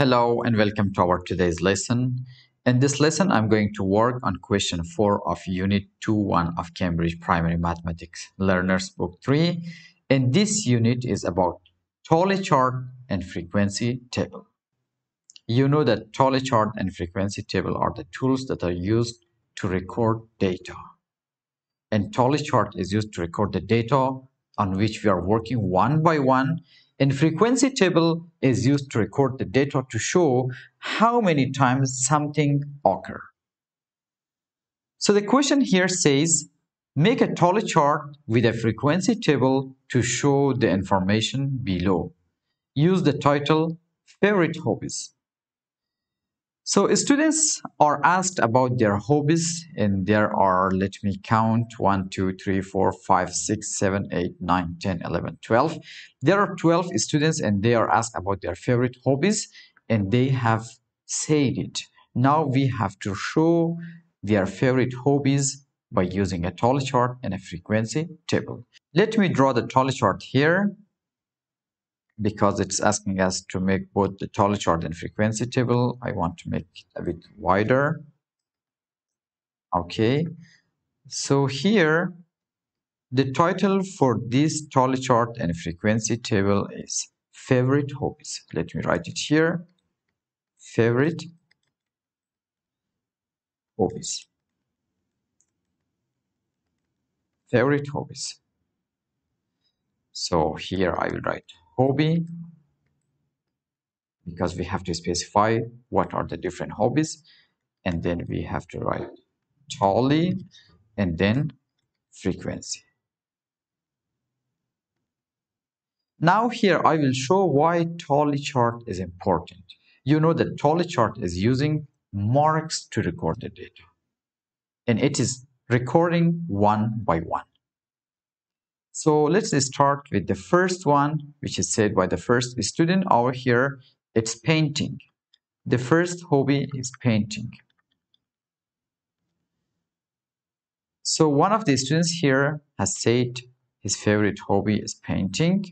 Hello and welcome to our today's lesson. In this lesson, I'm going to work on question 4 of Unit 2.1 of Cambridge Primary Mathematics Learners Book 3. And this unit is about tally chart and frequency table. You know that tally chart and frequency table are the tools that are used to record data. And tally chart is used to record the data on which we are working one by one and frequency table is used to record the data to show how many times something occur. So the question here says, make a tally chart with a frequency table to show the information below. Use the title Favorite Hobbies. So students are asked about their hobbies and there are, let me count, 1, 2, 3, 4, 5, 6, 7, 8, 9, 10, 11, 12. There are 12 students and they are asked about their favorite hobbies and they have said it. Now we have to show their favorite hobbies by using a tally chart and a frequency table. Let me draw the tally chart here because it's asking us to make both the tally chart and frequency table, I want to make it a bit wider. Okay, so here the title for this tally chart and frequency table is favorite hobbies. Let me write it here. Favorite hobbies. Favorite hobbies. So here I will write hobby because we have to specify what are the different hobbies and then we have to write tally and then frequency. Now here I will show why tally chart is important. You know that tally chart is using marks to record the data and it is recording one by one. So let's start with the first one, which is said by the first student over here. It's painting. The first hobby is painting. So one of the students here has said his favorite hobby is painting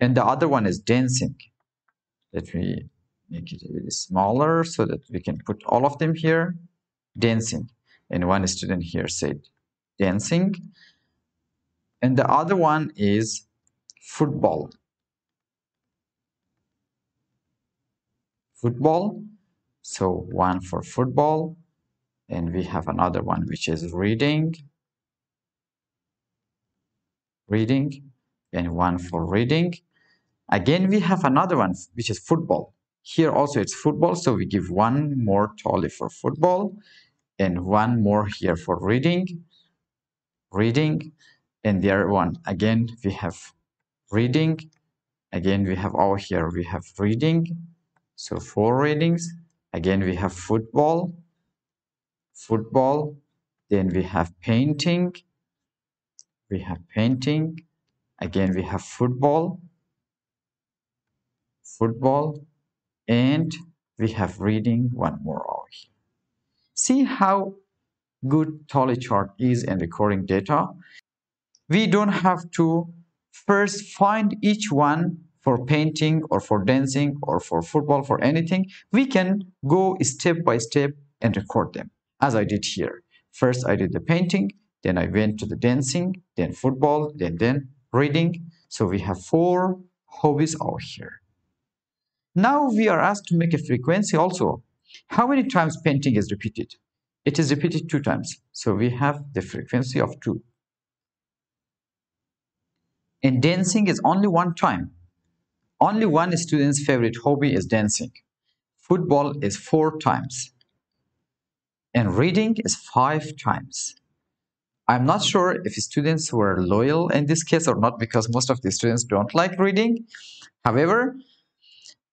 and the other one is dancing. Let me make it a bit smaller so that we can put all of them here. Dancing. And one student here said dancing and the other one is football. Football. So one for football. And we have another one which is reading. Reading. And one for reading. Again we have another one which is football. Here also it's football so we give one more tally for football and one more here for reading. Reading and the other one again we have reading. Again we have over here we have reading. So four readings. Again we have football. Football. Then we have painting. We have painting. Again we have football. Football. And we have reading one more over here. See how good tally chart is in recording data we don't have to first find each one for painting or for dancing or for football for anything. We can go step by step and record them as i did here. First i did the painting then i went to the dancing then football then then reading. So we have four hobbies over here. Now we are asked to make a frequency also. How many times painting is repeated? It is repeated two times. So we have the frequency of two and dancing is only one time. Only one student's favorite hobby is dancing. Football is four times. And reading is five times. I'm not sure if students were loyal in this case or not because most of the students don't like reading. However,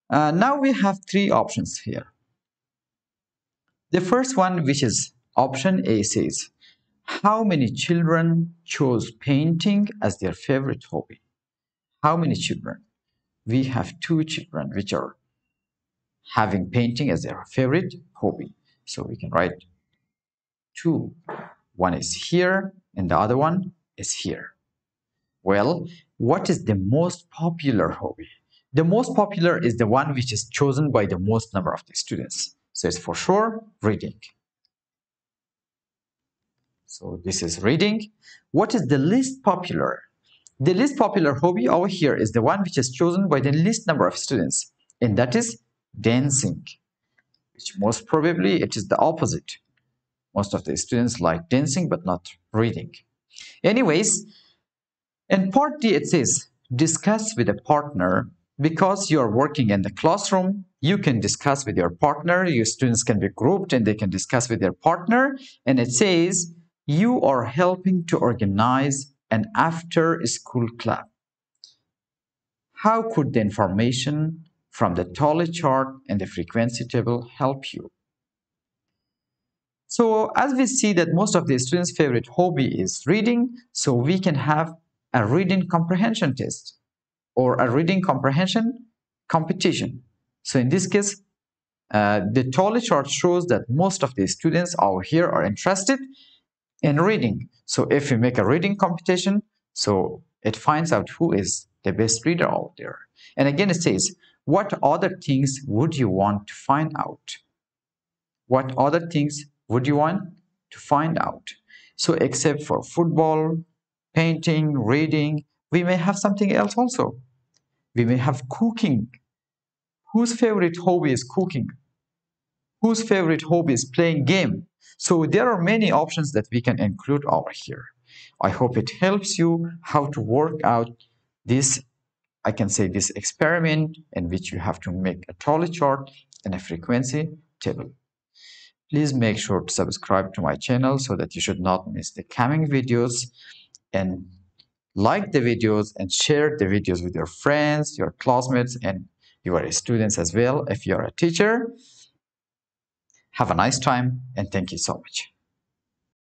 uh, now we have three options here. The first one, which is option A says, how many children chose painting as their favorite hobby? How many children? We have two children which are having painting as their favorite hobby. So we can write two. One is here and the other one is here. Well, what is the most popular hobby? the most popular is the one which is chosen by the most number of the students. So it's for sure reading. So this is reading. What is the least popular? The least popular hobby over here is the one which is chosen by the least number of students, and that is dancing, which most probably it is the opposite. Most of the students like dancing but not reading. Anyways, in part D it says, discuss with a partner because you are working in the classroom, you can discuss with your partner, your students can be grouped and they can discuss with their partner. And it says, you are helping to organize an after school club. How could the information from the tally chart and the frequency table help you? So as we see that most of the students' favorite hobby is reading, so we can have a reading comprehension test or a reading comprehension competition. So in this case, uh, the tally chart shows that most of the students over here are interested in mm-hmm. reading. So if we make a reading competition, so it finds out who is the best reader out there. And again, it says, what other things would you want to find out? What other things would you want to find out? So except for football, painting, reading, we may have something else also. We may have cooking. Whose favorite hobby is cooking? Whose favorite hobby is playing game? So there are many options that we can include over here. I hope it helps you how to work out this, I can say this experiment in which you have to make a tally chart and a frequency table. Please make sure to subscribe to my channel so that you should not miss the coming videos and like the videos and share the videos with your friends, your classmates, and your students as well if you're a teacher. Have a nice time and thank you so much.